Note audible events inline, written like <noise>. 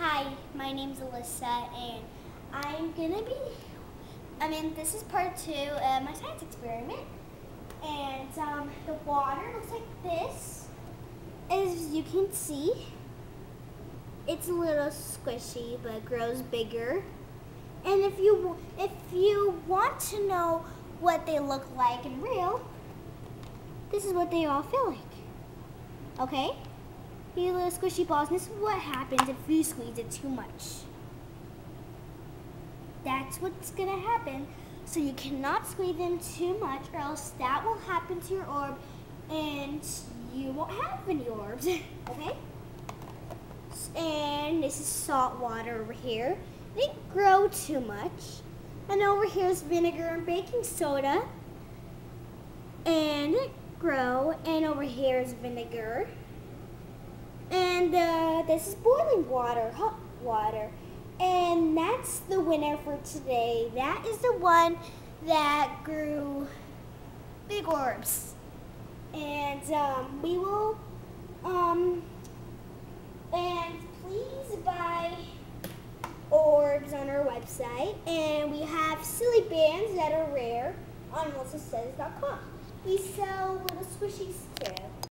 Hi, my name's Alyssa, and I'm gonna be. I mean, this is part two of my science experiment, and um, the water looks like this. As you can see, it's a little squishy, but grows bigger. And if you if you want to know what they look like in real, this is what they all feel like. Okay? These little squishy balls. This is what happens if you squeeze it too much. That's what's gonna happen. So you cannot squeeze them too much, or else that will happen to your orb, and you won't have any orbs. <laughs> okay? And this is salt water over here. They grow too much. And over here is vinegar and baking soda. And grow. And over here is vinegar. And uh, this is boiling water, hot water. And that's the winner for today. That is the one that grew big orbs. And um, we will, um, and please buy orbs on our website. And we have Silly Bandz that are rare on AlyssaSays.com. We sell little squishies too.